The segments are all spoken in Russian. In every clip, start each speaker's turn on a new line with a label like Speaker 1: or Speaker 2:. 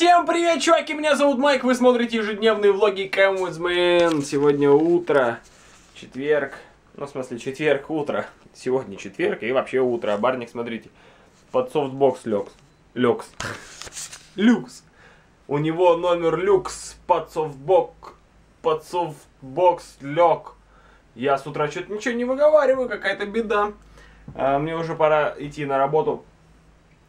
Speaker 1: Всем привет, чуваки, меня зовут Майк, вы смотрите ежедневные влоги CAMvsMAN. Сегодня утро, четверг, ну в смысле четверг, утро. Сегодня четверг и вообще утро. Барник, смотрите, под софтбокс люкс. Люкс. Люкс. У него номер люкс под софтбок, под софтбокс лег. Я с утра что-то ничего не выговариваю, какая-то беда. А, мне уже пора идти на работу.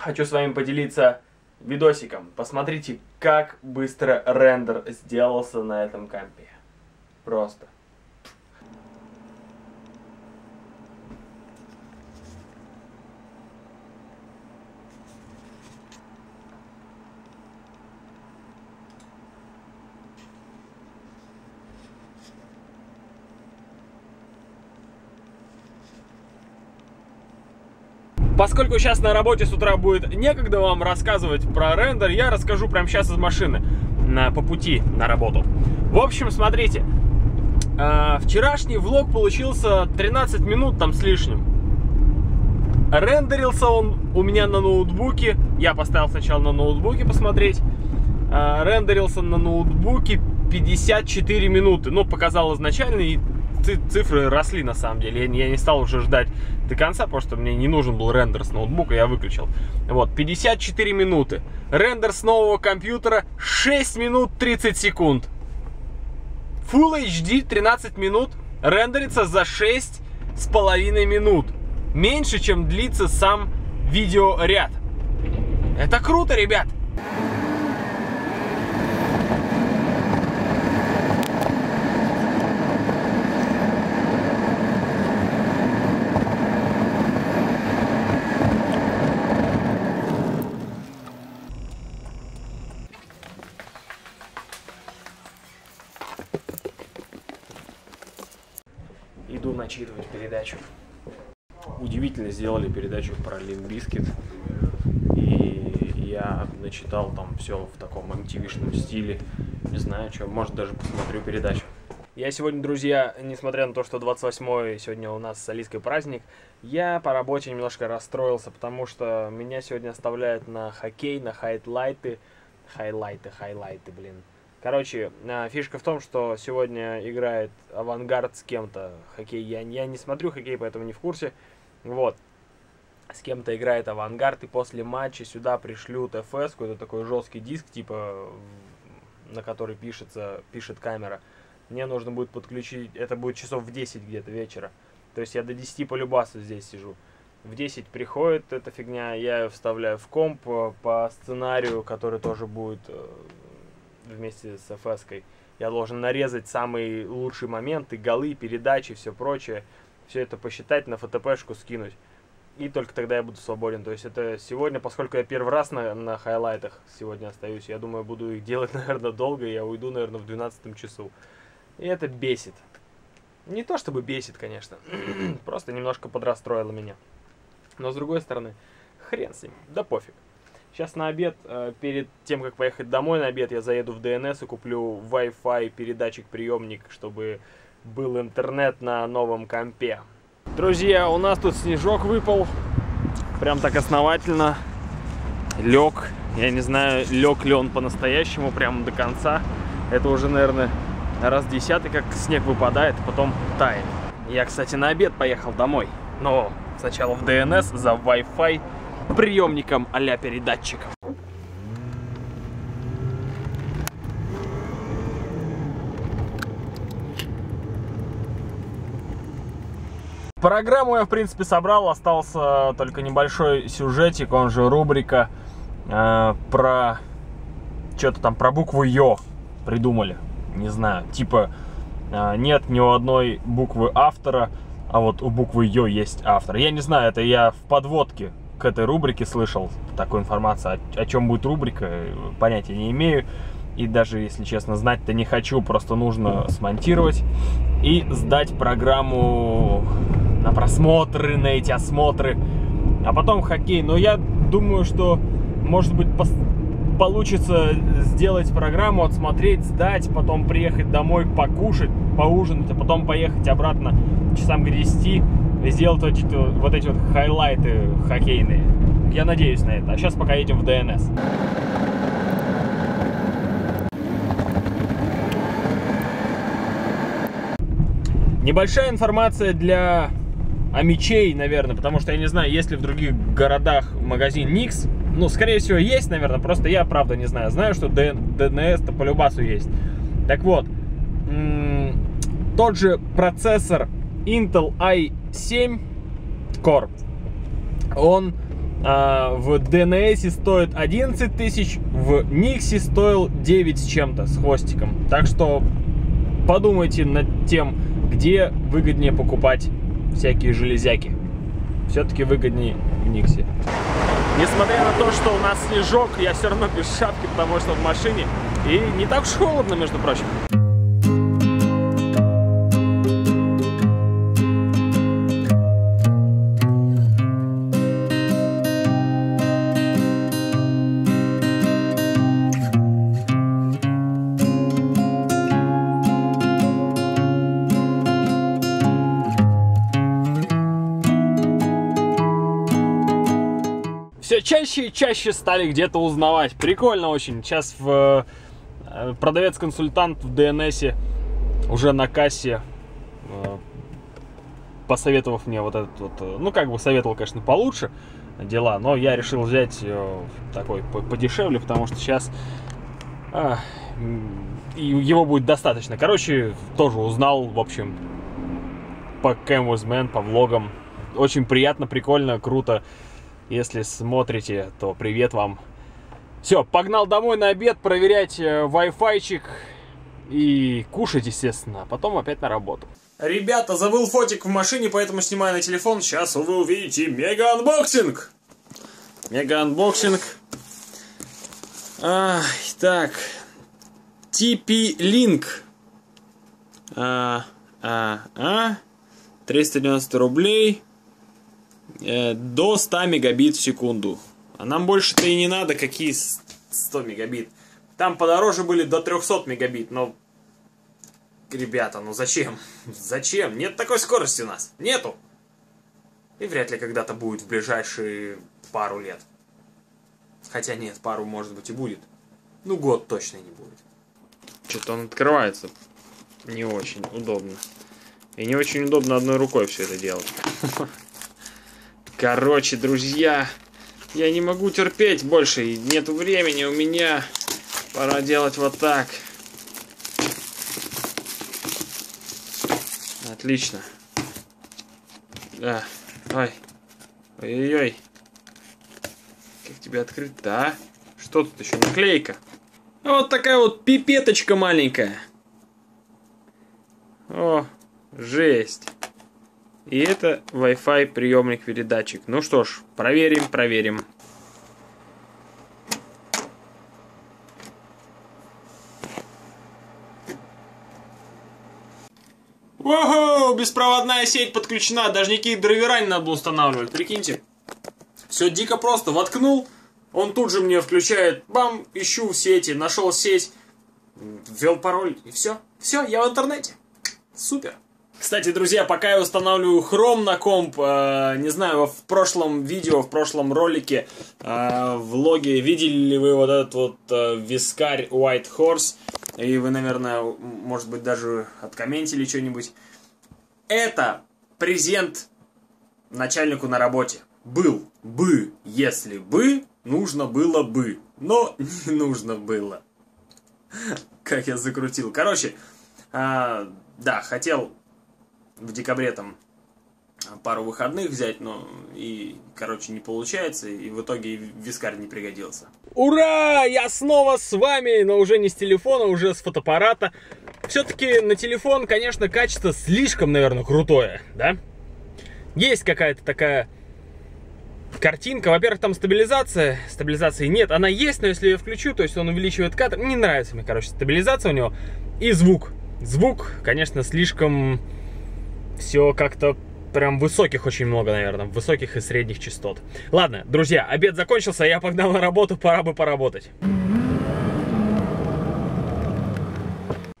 Speaker 1: Хочу с вами поделиться видосиком. Посмотрите, как быстро рендер сделался на этом компе. Просто. Поскольку сейчас на работе с утра будет некогда вам рассказывать про рендер, я расскажу прямо сейчас из машины на, по пути на работу. В общем, смотрите, э, вчерашний влог получился 13 минут там с лишним. Рендерился он у меня на ноутбуке, я поставил сначала на ноутбуке посмотреть, э, рендерился на ноутбуке 54 минуты, ну, показал изначально, и цифры росли на самом деле. Я, не стал уже ждать до конца, потому что мне не нужен был рендер с ноутбука, я выключил. Вот, 54 минуты. Рендер с нового компьютера 6 минут 30 секунд. Full HD 13 минут рендерится за 6 с половиной минут. Меньше, чем длится сам видеоряд. Это круто, ребят! иду начитывать передачу. Удивительно сделали передачу про Limp Bizkit. И я начитал там все в таком MTV-шном стиле. Не знаю, что, может даже посмотрю передачу. Я сегодня, друзья, несмотря на то, что 28 сегодня у нас солистский праздник, я по работе немножко расстроился, потому что меня сегодня оставляют на хоккей, на хайлайты, хайлайты, хайлайты, блин. Короче, а, фишка в том, что сегодня играет авангард с кем-то. Хоккей, я, я не смотрю хоккей, поэтому не в курсе. Вот. С кем-то играет авангард, и после матча сюда пришлют FS, какой-то такой жесткий диск, типа, на который пишется, пишет камера. Мне нужно будет подключить, это будет часов в 10 где-то вечера. То есть я до 10 по любасу здесь сижу. В 10 приходит эта фигня, я ее вставляю в комп по сценарию, который тоже будет э, вместе с фс -кой. Я должен нарезать самые лучшие моменты, голы, передачи, все прочее. Все это посчитать, на ФТПшку скинуть. И только тогда я буду свободен. То есть это сегодня, поскольку я первый раз на, на хайлайтах сегодня остаюсь, я думаю, буду их делать, наверное, долго, и я уйду, наверное, в 12 часу. И это бесит. Не то чтобы бесит, конечно. Просто немножко подрастроило меня. Но с другой стороны, хрен с ним. Да пофиг. Сейчас на обед, э, перед тем, как поехать домой на обед, я заеду в ДНС и куплю Wi-Fi передатчик-приемник, чтобы был интернет на новом компе. Друзья, у нас тут снежок выпал. Прям так основательно. Лег. Я не знаю, лег ли он по-настоящему прямо до конца. Это уже, наверное, раз десятый, как снег выпадает, а потом тает. Я, кстати, на обед поехал домой. Но сначала в ДНС за Wi-Fi приемником а-ля передатчиком. Программу я, в принципе, собрал. Остался только небольшой сюжетик, он же рубрика э, про... Что-то там про букву Ё придумали. Не знаю. Типа, э, нет ни у одной буквы автора, а вот у буквы Ё есть автор. Я не знаю, это я в подводке к этой рубрике слышал такую информацию. О, о чем будет рубрика, понятия не имею. И даже, если честно, знать-то не хочу, просто нужно смонтировать и сдать программу на просмотры, на эти осмотры, а потом хоккей. Но я думаю, что, может быть, получится сделать программу, отсмотреть, сдать, потом приехать домой, покушать, поужинать, а потом поехать обратно часам к 10 сделал вот эти, вот эти вот хайлайты хоккейные. Я надеюсь на это. А сейчас пока едем в ДНС. Небольшая информация для амичей, наверное, потому что я не знаю, есть ли в других городах магазин Никс. Ну, скорее всего, есть, наверное, просто я, правда, не знаю. Знаю, что ДНС-то по любасу есть. Так вот, тот же процессор Intel i7 Core, он а, в DNS стоит 11 тысяч, в Nix стоил 9 с чем-то, с хвостиком. Так что подумайте над тем, где выгоднее покупать всякие железяки. Все-таки выгоднее в Никсе. Несмотря на то, что у нас снежок, я все равно без шапки, потому что в машине. И не так уж холодно, между прочим. Чаще и чаще стали где-то узнавать. Прикольно очень. Сейчас в э, продавец-консультант в DNS уже на кассе э, посоветовав мне вот этот вот, э, ну как бы советовал, конечно, получше дела, но я решил взять такой подешевле, потому что сейчас а, его будет достаточно. Короче, тоже узнал, в общем, по Canvas Man, по влогам. Очень приятно, прикольно, круто. Если смотрите, то привет вам. Все, погнал домой на обед проверять э, Wi-Fi-чик и кушать, естественно, а потом опять на работу. Ребята, забыл фотик в машине, поэтому снимаю на телефон. Сейчас вы увидите мега- unboxing. Мега- unboxing. А, так. TP-Link. А, а, а. 390 рублей. Э, до 100 мегабит в секунду. А нам больше-то и не надо, какие 100 мегабит. Там подороже были до 300 мегабит, но... Ребята, ну зачем? Зачем? Нет такой скорости у нас. Нету. И вряд ли когда-то будет в ближайшие пару лет. Хотя нет, пару может быть и будет. Ну год точно не будет. Что-то он открывается не очень удобно. И не очень удобно одной рукой все это делать. Короче, друзья, я не могу терпеть больше. Нет времени у меня. Пора делать вот так. Отлично. Да. Ой. Ой-ой-ой. Как тебе открыть? Да. Что тут еще? Наклейка. Вот такая вот пипеточка маленькая. О, жесть. И это Wi-Fi приемник передатчик. Ну что ж, проверим, проверим. Ого, беспроводная сеть подключена, даже никакие драйвера не надо было устанавливать, прикиньте. Все дико просто, воткнул, он тут же мне включает, бам, ищу в сети, нашел сеть, ввел пароль, и все. Все, я в интернете. Супер. Кстати, друзья, пока я устанавливаю Chrome на комп, э, не знаю, в прошлом видео, в прошлом ролике, э, влоге, видели ли вы вот этот вот э, вискарь White Horse, и вы, наверное, может быть, даже откомментили что-нибудь. Это презент начальнику на работе. Был бы, если бы, нужно было бы, но не нужно было. Как я закрутил. Короче, э, да, хотел в декабре там пару выходных взять, но и, короче, не получается, и в итоге вискарь не пригодился. Ура! Я снова с вами, но уже не с телефона, уже с фотоаппарата. Все-таки на телефон, конечно, качество слишком, наверное, крутое, да? Есть какая-то такая картинка. Во-первых, там стабилизация. Стабилизации нет. Она есть, но если я включу, то есть он увеличивает кадр. Не нравится мне, короче, стабилизация у него. И звук. Звук, конечно, слишком все как-то прям высоких очень много, наверное, высоких и средних частот. Ладно, друзья, обед закончился, я погнал на работу, пора бы поработать.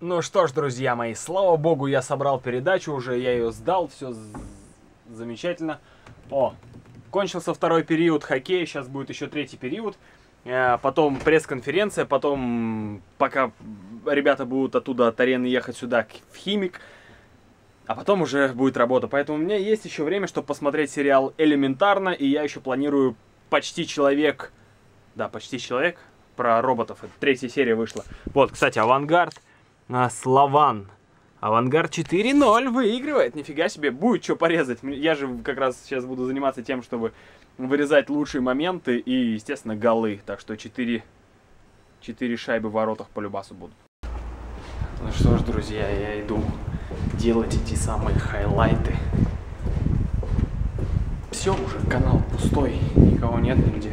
Speaker 1: Ну что ж, друзья мои, слава богу, я собрал передачу уже, я ее сдал, все замечательно. О, кончился второй период хоккея, сейчас будет еще третий период. Э, потом пресс-конференция, потом, пока ребята будут оттуда от арены ехать сюда в Химик, а потом уже будет работа. Поэтому у меня есть еще время, чтобы посмотреть сериал «Элементарно», и я еще планирую «Почти человек». Да, «Почти человек» про роботов. Это третья серия вышла. Вот, кстати, «Авангард», а, «Славан». «Авангард 4.0» выигрывает. Нифига себе, будет что порезать. Я же как раз сейчас буду заниматься тем, чтобы вырезать лучшие моменты и, естественно, голы. Так что 4, 4 шайбы в воротах по любасу будут. Ну что ж, друзья, я иду делать эти самые хайлайты. Все, уже канал пустой, никого нет нигде.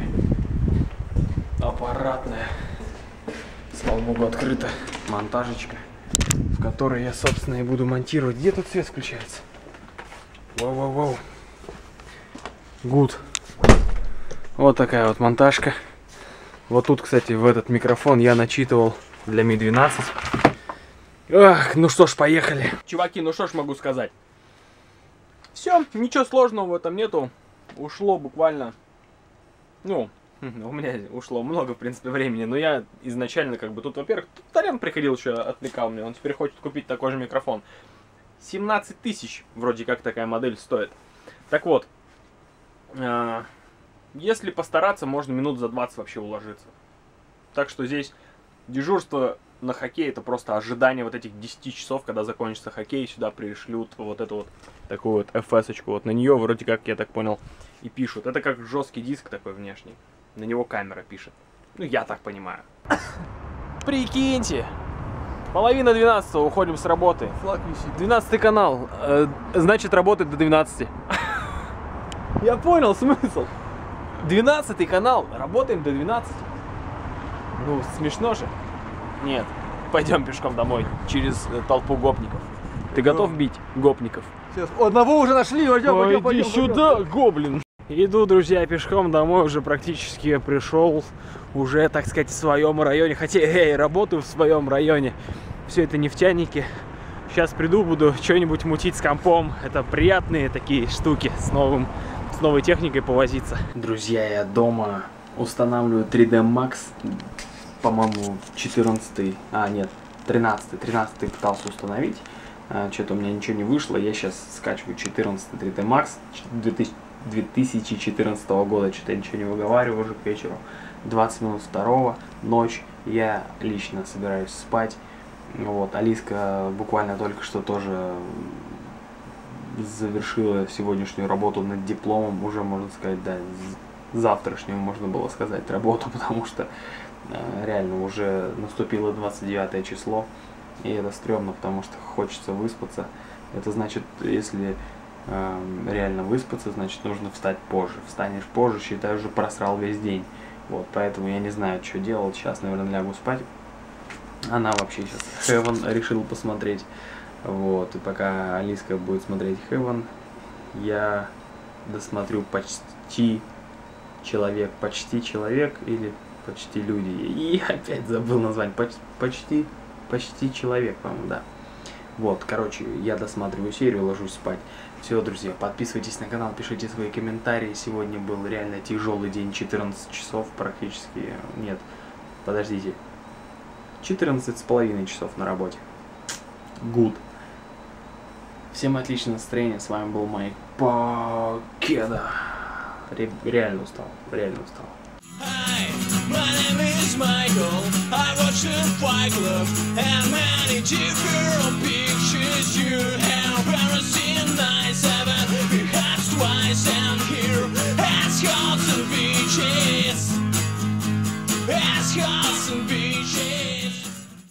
Speaker 1: Аппаратная, слава богу, открыта монтажечка, в которой я, собственно, и буду монтировать. Где тут свет включается? Воу-воу-воу. Гуд. Вот такая вот монтажка. Вот тут, кстати, в этот микрофон я начитывал для Mi 12. Ах, ну что ж, поехали. Чуваки, ну что ж могу сказать. Все, ничего сложного в этом нету. Ушло буквально, ну, у меня ушло много, в принципе, времени, но я изначально, как бы, тут, во-первых, тут Тарен приходил еще, отвлекал меня, он теперь хочет купить такой же микрофон. 17 тысяч, вроде как, такая модель стоит. Так вот, э, если постараться, можно минут за 20 вообще уложиться. Так что здесь дежурство на хоккей это просто ожидание вот этих 10 часов, когда закончится хоккей, сюда пришлют вот эту вот такую вот fs вот на нее вроде как, я так понял, и пишут. Это как жесткий диск такой внешний. На него камера пишет. Ну, я так понимаю. Прикиньте! Половина 12 уходим с работы.
Speaker 2: Флаг висит.
Speaker 1: 12 канал. Э, значит, работает до 12. Я понял смысл. 12 канал. Работаем до 12. Ну, смешно же. Нет. Пойдем пешком домой. Через э, толпу гопников. Ты готов бить гопников?
Speaker 2: Сейчас. Одного уже нашли, пойдем,
Speaker 1: Ой,
Speaker 2: пойдем,
Speaker 1: иди
Speaker 2: пойдем,
Speaker 1: сюда,
Speaker 2: пойдем.
Speaker 1: гоблин. Иду, друзья, пешком домой, уже практически пришел, уже, так сказать, в своем районе. Хотя, эй, работаю в своем районе. Все это нефтяники. Сейчас приду, буду что-нибудь мутить с компом. Это приятные такие штуки с новым, с новой техникой повозиться. Друзья, я дома устанавливаю 3D Max. По-моему, 14 а, нет, 13 13 пытался установить. А, Что-то у меня ничего не вышло. Я сейчас скачиваю 14 3D Max 2000 2014 года. Что-то я ничего не выговариваю уже к вечеру. 20 минут второго, ночь. Я лично собираюсь спать. Вот, Алиска буквально только что тоже завершила сегодняшнюю работу над дипломом. Уже, можно сказать, да, завтрашнюю можно было сказать работу, потому что реально уже наступило 29 число. И это стрёмно, потому что хочется выспаться. Это значит, если эм, реально выспаться, значит нужно встать позже. Встанешь позже, считай, уже просрал весь день. Вот, поэтому я не знаю, что делать. Сейчас, наверное, лягу спать. Она вообще сейчас Heaven решила посмотреть. Вот, и пока Алиска будет смотреть Heaven, я досмотрю почти человек, почти человек или почти люди. И опять забыл название. Поч- почти, почти человек, по-моему, да. Вот, короче, я досматриваю серию, ложусь спать. Все, друзья, подписывайтесь на канал, пишите свои комментарии. Сегодня был реально тяжелый день, 14 часов практически. Нет, подождите. 14 с половиной часов на работе. Good. Всем отличного настроения. С вами был Майк Покеда. Ре- Реально устал. Реально устал.
Speaker 3: Hi, my name is Michael. I watch the Fight Club. And many different pictures you have? Ever seen. Nice seven, perhaps twice, and here. As hot the beaches, as hot